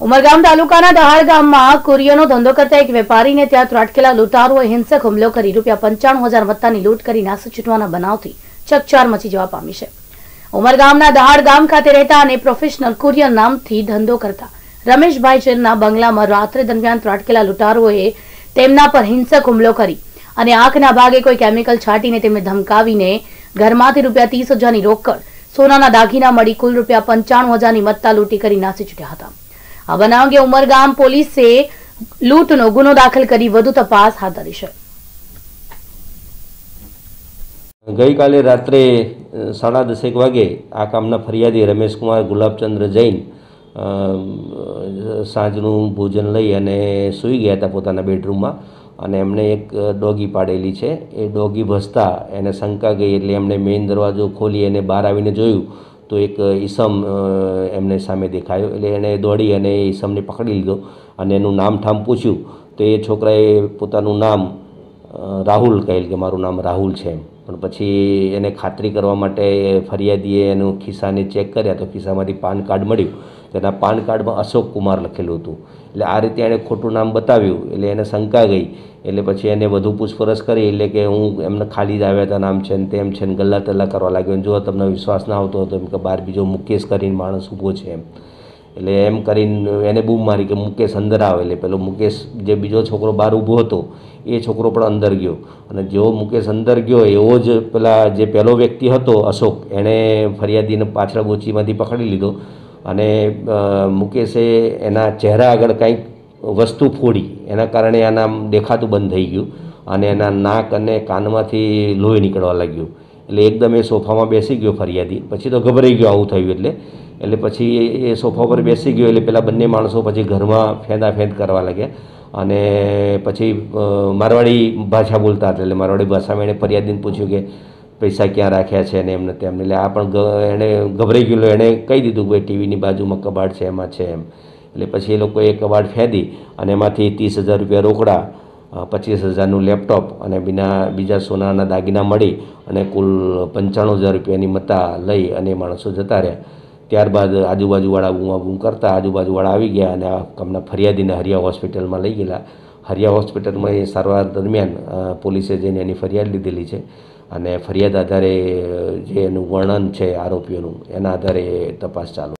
ઉમરગામ તાલુકાના દહાડ ગામમાં કુરિયરનો ધંધો કરતા એક વેપારીને ત્યાં ત્રાટકેલા લૂંટારુઓએ હિંસક હુમલો કરી રૂપિયા પંચાણું હજાર વત્તાની લૂંટ કરી નાસી છૂટવાના બનાવથી ચકચાર મચી જવા પામી છે. ઉમરગામના દહાડ ગામ ખાતે રહેતા અને પ્રોફેશનલ કુરિયર નામથી ધંધો કરતા રમેશભાઈ ચેરના બંગલામાં રાત્રે દરમિયાન ત્રાટકેલા લૂંટારુઓએ તેમના પર હિંસક હુમલો કરી અને આંખના ભાગે કોઈ કેમિકલ છાંટીને તેમને ધમકાવીને ઘરમાંથી રૂપિયા ત્રીસ હજારની રોકડ, સોનાના દાગીના મળી કુલ રૂપિયા પંચાણું હજારની મત્તા લૂંટી કરી નાસી છૂટ્યા હતા. આ બનાવ અંગે ઉમરગામ પોલીસે લૂંટનો ગુનો દાખલ કરી વધુ તપાસ હાથ ધરી છે. ગઈકાલે રાત્રે સાડા દસેક વાગે આ કામના ફરિયાદી રમેશકુમાર ગુલાબચંદ્ર જૈન સાંજનું ભોજન લઈ અને સૂઈ ગયા હતા પોતાના બેડરૂમમાં અને એમણે એક ડોગી પાડેલી છે. એ ડોગી ભસતા એને શંકા ગઈ એટલે એમણે મેઇન દરવાજો ખોલી અને બહાર આવીને જોયું તો એક ઈસમ એમને સામે દેખાયો. એટલે એણે દોડી અને એ ઈસમને પકડી લીધો અને એનું નામ ઠામ પૂછ્યું. તો એ છોકરાએ પોતાનું નામ રાહુલ કહેલ કે મારું નામ રાહુલ છે એમ. પણ પછી એને ખાતરી કરવા માટે ફરિયાદીએ એનું ખિસ્સાને ચેક કર્યા તો ખિસ્સામાંથી પાન કાર્ડ મળ્યું. તેના પાન કાર્ડમાં અશોક કુમાર લખેલું હતું. એટલે આ રીતે એણે ખોટું નામ બતાવ્યું, એટલે એને શંકા ગઈ. એટલે પછી એને વધુ પૂછપરછ કરી, એટલે કે હું એમને ખાલી જ આવ્યા હતા નામ છે ને તેમ છે ને ગલ્લા તલ્લા કરવા લાગ્યો. જો તમને વિશ્વાસ ના આવતો હતો એમ કે બહાર બીજો મુકેશ કરીને માણસ ઊભો છે એમ. એટલે એમ કરીને એને બૂમ મારી કે મુકેશ અંદર આવે. એટલે પેલો મુકેશ જે બીજો છોકરો બહાર ઊભો હતો, એ છોકરો પણ અંદર ગયો. અને જેવો મુકેશ અંદર ગયો, એવો જ પેલા જે પહેલો વ્યક્તિ હતો અશોક, એણે ફરિયાદીને પાછળ ગોચીમાંથી પકડી લીધો. અને મુકેશે એના ચહેરા આગળ કંઈક વસ્તુ ફોડી. એના કારણે આમ દેખાતું બંધ થઈ ગયું અને એના નાક અને કાનમાંથી લોહી નીકળવા લાગ્યું. એટલે એકદમ એ સોફામાં બેસી ગયો ફરિયાદી. પછી તો ગભરાઈ ગયો આવું થયું એટલે. એટલે પછી એ સોફા પર બેસી ગયો, એટલે પેલા બંને માણસો પછી ઘરમાં ફેંદા ફેંદ કરવા લાગ્યા. અને પછી મારવાડી ભાષા બોલતા હતા, એટલે મારવાડી ભાષામાં એણે ફરિયાદીને પૂછ્યું કે પૈસા ક્યાં રાખ્યા છે ને એમને તેમને. એટલે આ પણ એણે ગભરાઈ ગયેલો, એણે કહી દીધું કે ભાઈ, ટીવીની બાજુમાં કબાટ છે, એમાં છે એમ. એટલે પછી એ લોકોએ કબાટ ફેંદી અને એમાંથી ત્રીસ હજાર રૂપિયા રોકડા પચીસ હજારનું લેપટોપ અને બીના, બીજા સોનાના દાગીના મળી અને કુલ પંચાણું હજાર રૂપિયાની મત્તા લઈ અને માણસો જતા રહ્યા. ત્યારબાદ આજુબાજુવાળા બૂમા બૂમ કરતા આજુબાજુવાળા આવી ગયા અને અમને ફરિયાદીને હરિયા હોસ્પિટલમાં લઈ ગયેલા. હરિયા હોસ્પિટલમાં એ સારવાર દરમિયાન પોલીસે જઈને એની ફરિયાદ લીધેલી છે અને ફરિયાદ આધારે જે એનું વર્ણન છે આરોપીઓનું, એના આધારે તપાસ ચાલુ